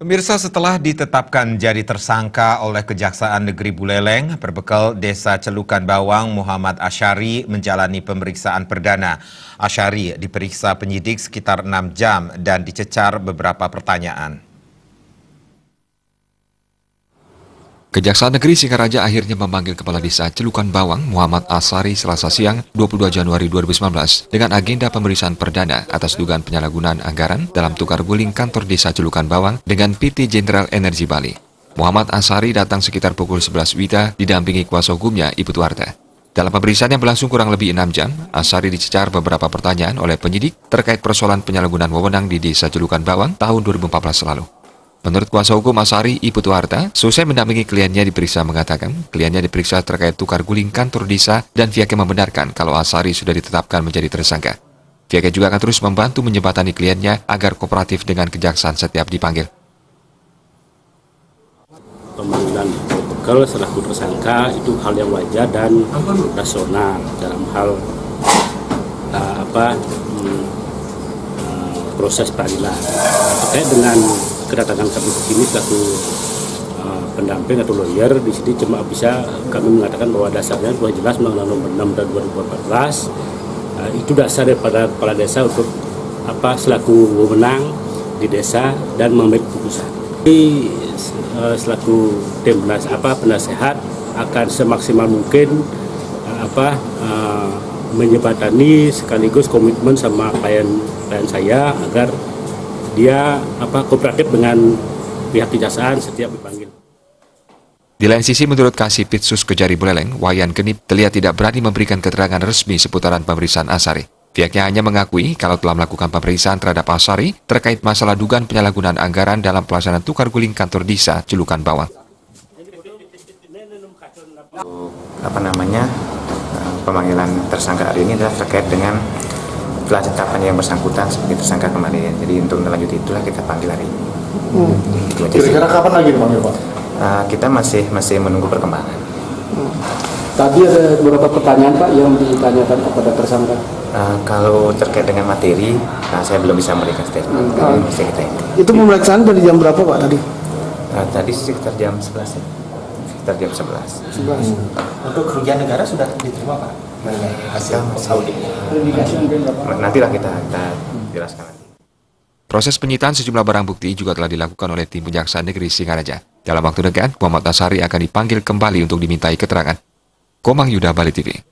Pemirsa setelah ditetapkan jadi tersangka oleh Kejaksaan Negeri Buleleng, berbekal Desa Celukan Bawang Muhammad Asyari menjalani pemeriksaan perdana. Asyari diperiksa penyidik sekitar 6 jam dan dicecar beberapa pertanyaan. Kejaksaan Negeri Singaraja akhirnya memanggil Kepala Desa Celukan Bawang Muhammad Asari selasa siang 22 Januari 2019 dengan agenda pemeriksaan perdana atas dugaan penyalahgunaan anggaran dalam tukar guling kantor Desa Celukan Bawang dengan PT Jenderal Energi Bali. Muhammad Asari datang sekitar pukul 11 Wita didampingi kuasa hukumnya Ibu Tuarta. Dalam pemeriksaan yang berlangsung kurang lebih enam jam, Asari dicecar beberapa pertanyaan oleh penyidik terkait persoalan penyalahgunaan wewenang di Desa Celukan Bawang tahun 2014 lalu. Menurut kuasa hukum Asari, Ibu Tuarta, selesai mendampingi kliennya diperiksa mengatakan, kliennya diperiksa terkait tukar guling kantor desa dan pihaknya membenarkan kalau Asari sudah ditetapkan menjadi tersangka. Pihaknya juga akan terus membantu menjembatani kliennya agar kooperatif dengan kejaksaan setiap dipanggil. Pemanggilan bekal selaku tersangka itu hal yang wajar dan rasional dalam hal uh, apa uh, proses peradilan terkait dengan kedatangan kami ke sini selaku uh, pendamping atau lawyer di sini cuma bisa kami mengatakan bahwa dasarnya sudah jelas Undang-Undang Nomor 6 dan 2014 uh, itu dasar daripada kepala desa untuk apa selaku wewenang di desa dan mengambil keputusan. Jadi uh, selaku tim penas apa penasehat akan semaksimal mungkin uh, apa uh, menyebatani sekaligus komitmen sama klien klien saya agar dia apa kooperatif dengan pihak kejaksaan setiap dipanggil. Di lain sisi, menurut Kasih Pitsus Kejari Buleleng, Wayan Genip terlihat tidak berani memberikan keterangan resmi seputaran pemeriksaan Asari. Pihaknya hanya mengakui kalau telah melakukan pemeriksaan terhadap Asari terkait masalah dugaan penyalahgunaan anggaran dalam pelaksanaan tukar guling kantor desa Celukan Bawang. Apa namanya pemanggilan tersangka hari ini adalah terkait dengan setelah tetapkan yang bersangkutan sebagai tersangka kemarin. Jadi untuk melanjut itulah kita panggil hari ini. Hmm. Kira-kira kapan lagi dipanggil Pak? Uh, kita masih masih menunggu perkembangan. Hmm. Tadi ada beberapa pertanyaan Pak yang ditanyakan kepada tersangka. Uh, kalau terkait dengan materi, nah, saya belum bisa memberikan statement. Hmm. Bisa kita itu. Itu pemeriksaan dari jam berapa Pak tadi? Uh, tadi sekitar jam 11 ya. Sekitar jam 11. 11. Hmm. Untuk kerugian negara sudah diterima Pak? Hasil audit. Nantilah kita, kita jelaskan nanti. Proses penyitaan sejumlah barang bukti juga telah dilakukan oleh tim Kejaksaan Negeri Singaraja. Dalam waktu dekat, Muhammad Nasari akan dipanggil kembali untuk dimintai keterangan. Komang Yuda Bali TV.